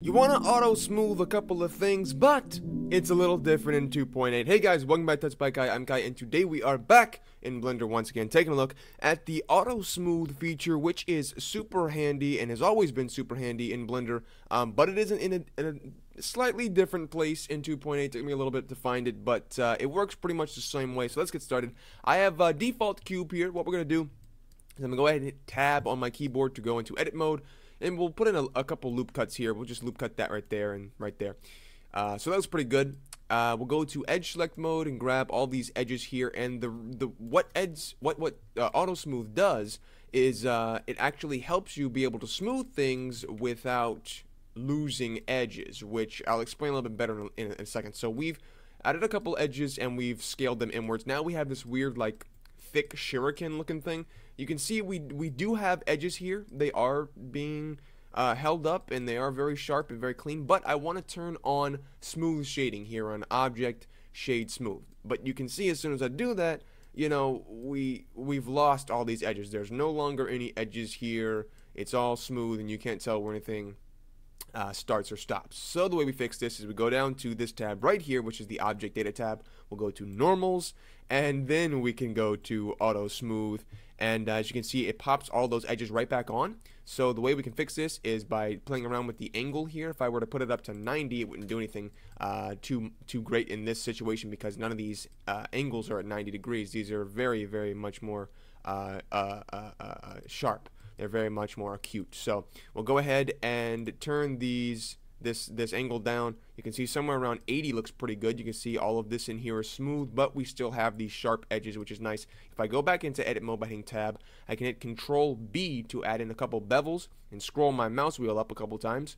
You want to auto smooth a couple of things, but it's a little different in 2.8. Hey guys, welcome back to Tuts by Kai. I'm Kai, and today we are back in Blender once again, taking a look at the auto smooth feature, which is super handy and has always been super handy in Blender, um, but it isn't in a, in a, slightly different place in 2.8. Took me a little bit to find it, but uh, it works pretty much the same way. So let's get started. I have a default cube here. What we're gonna do is I'm gonna go ahead and hit Tab on my keyboard to go into Edit mode and we'll put in a, a, couple loop cuts here. We'll just loop cut that right there and right there. Uh, so that was pretty good. Uh, we'll go to edge select mode and grab all these edges here. And the the what edge what what uh, auto smooth does is uh, it actually helps you be able to smooth things without losing edges, which I'll explain a little bit better in, in a second. So we've added a couple edges and we've scaled them inwards. Now we have this weird like thick shuriken looking thing. You can see we we do have edges here. They are being uh, held up and they are very sharp and very clean. But I want to turn on smooth shading here on object shade smooth. But you can see as soon as I do that, you know, we we've lost all these edges. There's no longer any edges here. It's all smooth and you can't tell where anything uh, starts or stops. So the way we fix this is we go down to this tab right here, which is the object data tab. We'll go to normals, and then we can go to auto smooth. And uh, as you can see, it pops all those edges right back on. So the way we can fix this is by playing around with the angle here. If I were to put it up to 90, it wouldn't do anything uh, too too great in this situation because none of these uh, angles are at 90 degrees. These are very, very much more uh, uh, uh, sharp. They're very much more acute. So we'll go ahead and turn these this this angle down. You can see somewhere around 80 looks pretty good. You can see all of this in here is smooth, but we still have these sharp edges, which is nice. If I go back into edit mode by tab, I can hit control B to add in a couple bevels and scroll my mouse wheel up a couple times.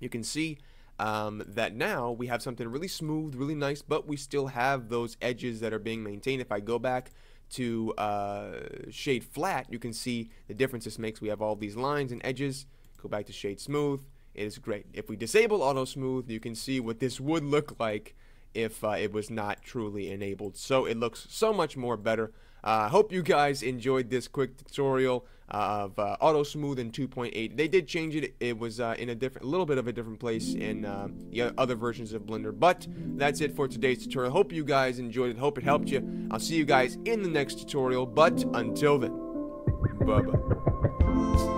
You can see um, that now we have something really smooth, really nice, but we still have those edges that are being maintained. If I go back to uh, shade flat, you can see the difference this makes. We have all these lines and edges. Go back to shade smooth. It is great. If we disable auto smooth, you can see what this would look like if uh, it was not truly enabled. So it looks so much more better. I uh, hope you guys enjoyed this quick tutorial of uh, Auto Smooth in 2.8. They did change it. It was uh, in a different, a little bit of a different place in uh, the other versions of Blender. But that's it for today's tutorial. Hope you guys enjoyed it. Hope it helped you. I'll see you guys in the next tutorial. But until then, bye bye.